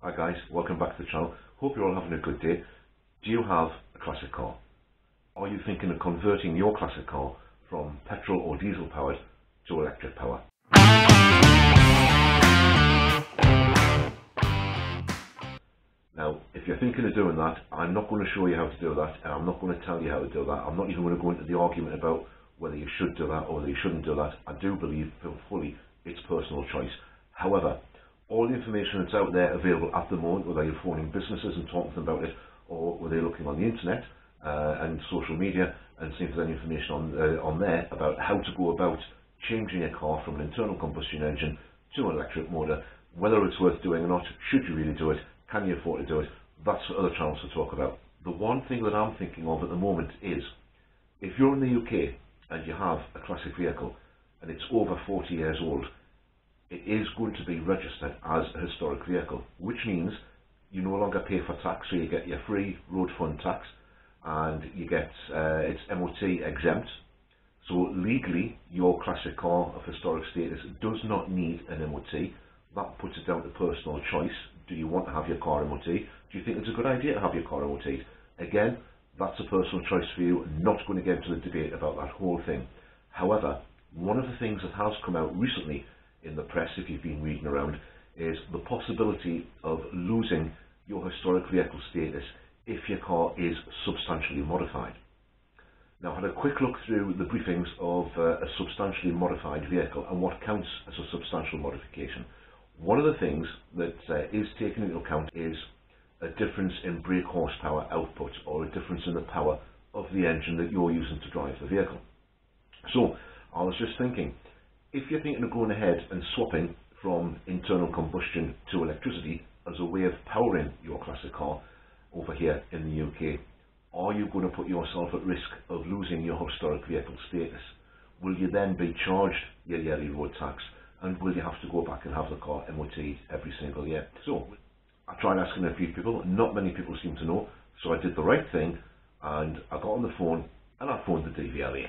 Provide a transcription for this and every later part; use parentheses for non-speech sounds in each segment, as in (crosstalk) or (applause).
Hi guys, welcome back to the channel. Hope you're all having a good day. Do you have a classic car? Are you thinking of converting your classic car from petrol or diesel powered to electric power? Now, if you're thinking of doing that, I'm not going to show you how to do that, and I'm not going to tell you how to do that. I'm not even going to go into the argument about whether you should do that or whether you shouldn't do that. I do believe fully it's personal choice. However, all the information that's out there available at the moment, whether you're phoning businesses and talking to them about it, or whether you're looking on the internet uh, and social media and seeing if there's any information on, uh, on there about how to go about changing a car from an internal combustion engine to an electric motor, whether it's worth doing or not, should you really do it, can you afford to do it, that's for other channels to talk about. The one thing that I'm thinking of at the moment is, if you're in the UK and you have a classic vehicle and it's over 40 years old, it is going to be registered as a historic vehicle, which means you no longer pay for tax, so you get your free road fund tax, and you get uh, it's MOT exempt. So legally, your classic car of historic status does not need an MOT. That puts it down to personal choice. Do you want to have your car MOT? Do you think it's a good idea to have your car MOT? Again, that's a personal choice for you. not going to get into the debate about that whole thing. However, one of the things that has come out recently in the press, if you've been reading around, is the possibility of losing your historic vehicle status if your car is substantially modified. Now, I had a quick look through the briefings of uh, a substantially modified vehicle and what counts as a substantial modification. One of the things that uh, is taken into account is a difference in brake horsepower output or a difference in the power of the engine that you're using to drive the vehicle. So, I was just thinking, if you're thinking of going ahead and swapping from internal combustion to electricity as a way of powering your classic car over here in the UK, are you going to put yourself at risk of losing your historic vehicle status? Will you then be charged your yearly road tax and will you have to go back and have the car MOT every single year? So I tried asking a few people, not many people seem to know, so I did the right thing and I got on the phone and I phoned the DVLA.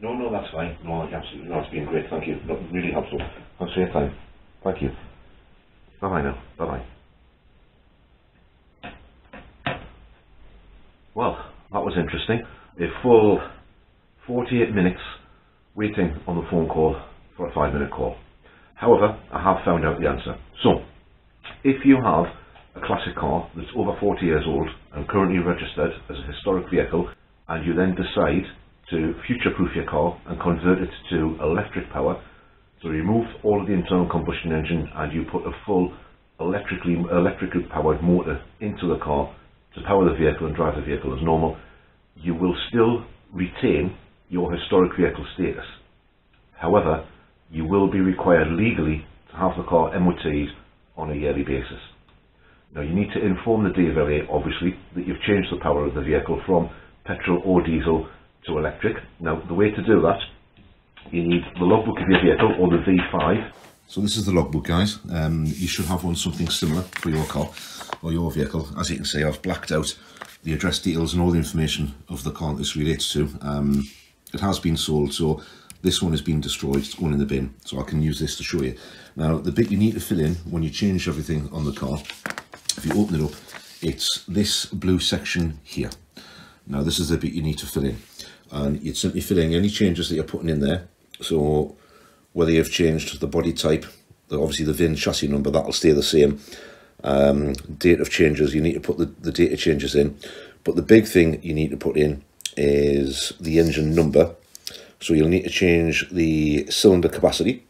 No, no, that's fine. No, absolutely. No, it's been great. Thank you. Really helpful. Thanks for your time. Thank you. Bye bye now. Bye bye. Well, that was interesting. A full 48 minutes waiting on the phone call for a five minute call. However, I have found out the answer. So, if you have a classic car that's over 40 years old and currently registered as a historic vehicle, and you then decide to future-proof your car and convert it to electric power. So remove all of the internal combustion engine and you put a full electrically electrically powered motor into the car to power the vehicle and drive the vehicle as normal. You will still retain your historic vehicle status. However, you will be required legally to have the car MOT'd on a yearly basis. Now you need to inform the DVLA obviously that you've changed the power of the vehicle from petrol or diesel to electric. Now, the way to do that, you need the logbook of your vehicle or the V5. So this is the logbook, guys. Um, you should have one something similar for your car or your vehicle. As you can see, I've blacked out the address details and all the information of the car this relates to. Um, it has been sold, so this one has been destroyed. It's going in the bin, so I can use this to show you. Now, the bit you need to fill in when you change everything on the car, if you open it up, it's this blue section here. Now, this is the bit you need to fill in and you'd simply fill in any changes that you're putting in there. So whether you've changed the body type, the, obviously the VIN chassis number, that'll stay the same. Um, date of changes, you need to put the, the data changes in. But the big thing you need to put in is the engine number. So you'll need to change the cylinder capacity.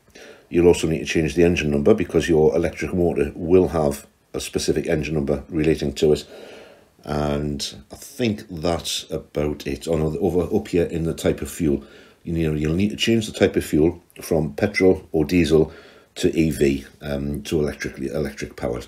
You'll also need to change the engine number because your electric motor will have a specific engine number relating to it. And I think that's about it. On over up here in the type of fuel, you know, you'll need to change the type of fuel from petrol or diesel to EV, um, to electrically electric powered.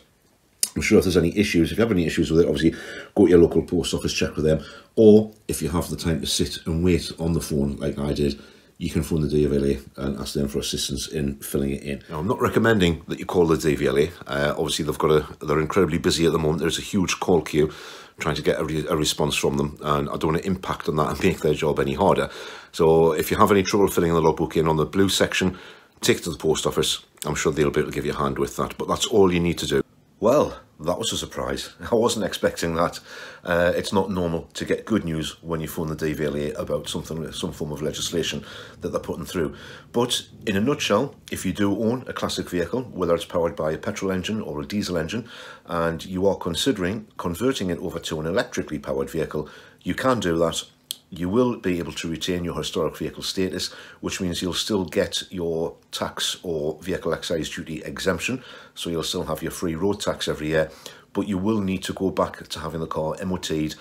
I'm sure if there's any issues, if you have any issues with it, obviously go to your local post office, check with them. Or if you have the time to sit and wait on the phone like I did, you can phone the DVLA and ask them for assistance in filling it in. Now, I'm not recommending that you call the DVLA. Uh, obviously, they've got a, they're incredibly busy at the moment. There's a huge call queue trying to get a, re a response from them, and I don't want to impact on that and make their job any harder. So if you have any trouble filling the logbook in on the blue section, take it to the post office. I'm sure they'll be able to give you a hand with that, but that's all you need to do. Well, that was a surprise. (laughs) I wasn't expecting that. Uh, it's not normal to get good news when you phone the DVLA about something, some form of legislation that they're putting through. But in a nutshell, if you do own a classic vehicle, whether it's powered by a petrol engine or a diesel engine, and you are considering converting it over to an electrically powered vehicle, you can do that you will be able to retain your historic vehicle status, which means you'll still get your tax or vehicle excise duty exemption. So you'll still have your free road tax every year, but you will need to go back to having the car MOT'd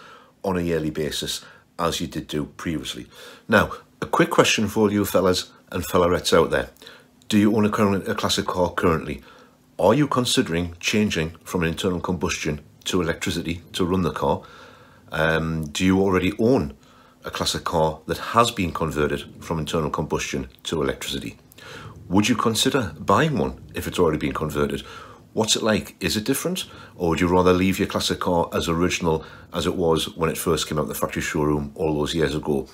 on a yearly basis as you did do previously. Now, a quick question for all you fellas and fellarettes out there. Do you own a, current, a classic car currently? Are you considering changing from an internal combustion to electricity to run the car? Um, do you already own a classic car that has been converted from internal combustion to electricity. Would you consider buying one if it's already been converted? What's it like? Is it different? Or would you rather leave your classic car as original as it was when it first came out the factory showroom all those years ago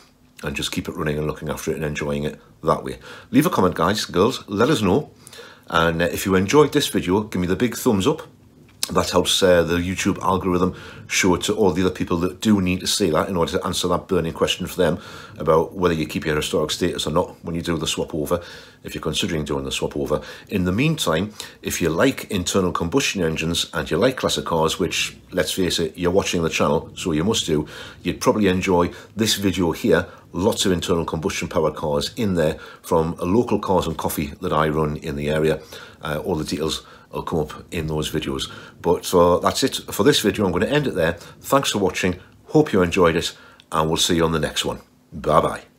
and just keep it running and looking after it and enjoying it that way? Leave a comment, guys, girls, let us know. And uh, if you enjoyed this video, give me the big thumbs up that helps uh, the YouTube algorithm show it to all the other people that do need to see that in order to answer that burning question for them about whether you keep your historic status or not when you do the swap over, if you're considering doing the swap over. In the meantime, if you like internal combustion engines and you like classic cars, which, let's face it, you're watching the channel, so you must do, you'd probably enjoy this video here lots of internal combustion powered cars in there from a local cars and coffee that I run in the area. Uh, all the details will come up in those videos. But so that's it for this video. I'm going to end it there. Thanks for watching. Hope you enjoyed it and we'll see you on the next one. Bye bye.